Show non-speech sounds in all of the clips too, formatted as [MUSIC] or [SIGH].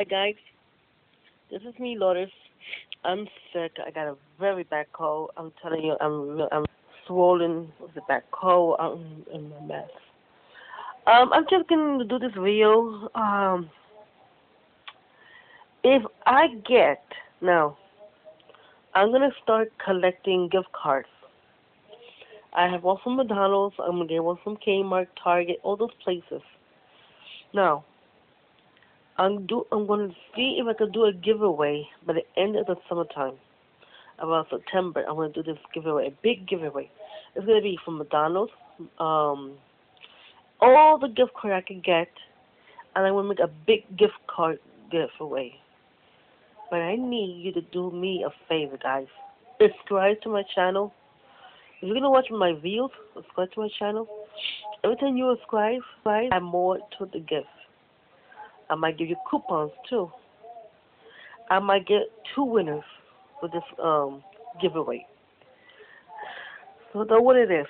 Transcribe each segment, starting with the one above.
Hi guys, this is me, Lourdes. I'm sick. I got a very bad cold. I'm telling you, I'm I'm swollen with a bad cold. I'm in a mess. Um, I'm just gonna do this video. Um, if I get now, I'm gonna start collecting gift cards. I have one from McDonald's. I'm gonna get one from Kmart, Target, all those places. Now, I'm do I'm gonna see if I can do a giveaway by the end of the summertime. About September, I'm gonna do this giveaway, a big giveaway. It's gonna be from McDonald's, um, all the gift card I can get, and I'm gonna make a big gift card giveaway. But I need you to do me a favor, guys. Subscribe to my channel. If you're gonna watch my videos, subscribe to my channel. Every time you subscribe, I add more to the gift. I might give you coupons too. I might get two winners with this um giveaway. So know what it is.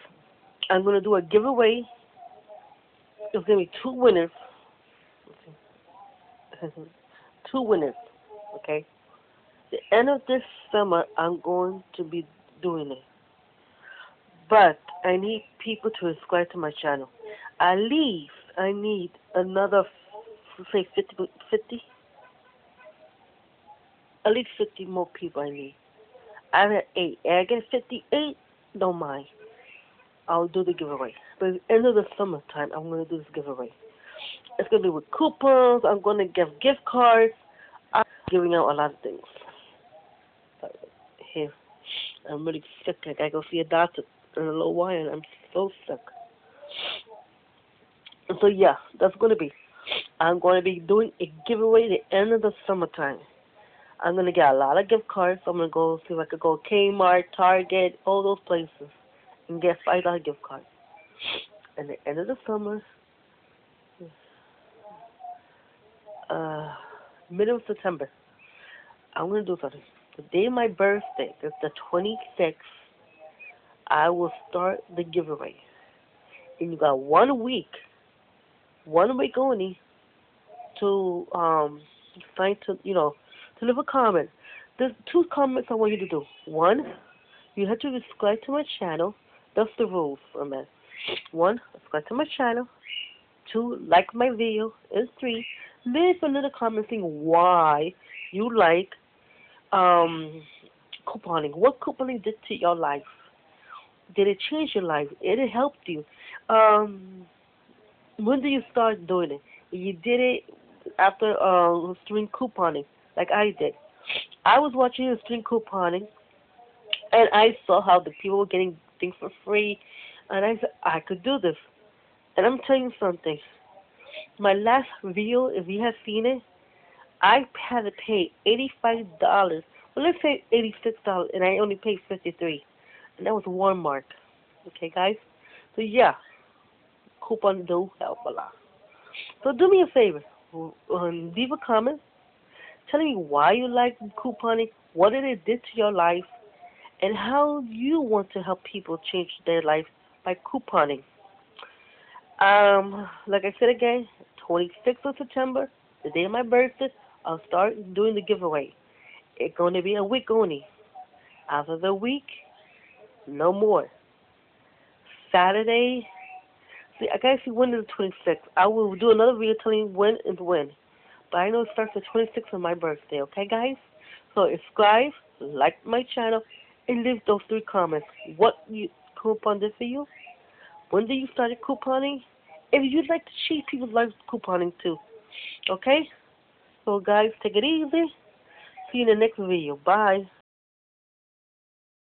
I'm gonna do a giveaway. There's gonna be two winners. [LAUGHS] two winners. Okay. The end of this summer, I'm going to be doing it. But I need people to subscribe to my channel. At least I need another say 50, 50? At least 50 more people I need. I'm at 8. I get 58, don't mind. I'll do the giveaway. But at the end of the summertime, I'm going to do this giveaway. It's going to be with coupons. I'm going to give gift cards. I'm giving out a lot of things. Here, I'm really sick. I got to go see a doctor in a little while, and I'm so sick. So, yeah, that's going to be. I'm going to be doing a giveaway the end of the summertime. I'm going to get a lot of gift cards. I'm going to go see if I could go Kmart, Target, all those places, and get $5 gift cards. And the end of the summer, uh, middle of September, I'm going to do something. The day of my birthday, it's the 26th, I will start the giveaway. And you got one week, one week only, to um sign to you know to leave a comment. There's two comments I want you to do. One, you have to subscribe to my channel. That's the rules for me. One, subscribe to my channel. Two, like my video. And three, leave a little comment saying why you like um couponing. What couponing did to your life? Did it change your life? Did it help you? Um, when did you start doing it? You did it after uh, Extreme Couponing, like I did. I was watching the Extreme Couponing, and I saw how the people were getting things for free, and I said I could do this. And I'm telling you something. My last video, if you have seen it, I had to pay eighty-five dollars. Well, let's say eighty-six dollars, and I only paid fifty-three, and that was Walmart. Okay, guys. So yeah, coupons do help a lot. So do me a favor, um, leave a comment telling me why you like couponing, what it did to your life, and how you want to help people change their life by couponing. Um, like I said again, 26th of September, the day of my birthday, I'll start doing the giveaway. It's going to be a week only. After the week, no more. Saturday, See, I gotta see when is the 26th. I will do another video telling you when and when. But I know it starts the 26th of my birthday, okay, guys? So subscribe, like my channel, and leave those three comments. What you coupon did for you? When did you start couponing? If you'd like to cheat people's lives couponing too, okay? So guys, take it easy. See you in the next video. Bye.